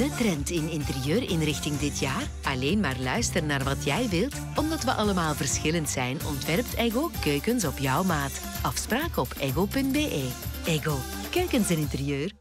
De trend in interieurinrichting dit jaar? Alleen maar luister naar wat jij wilt. Omdat we allemaal verschillend zijn, ontwerpt Ego keukens op jouw maat. Afspraak op ego.be. Ego, keukens en interieur.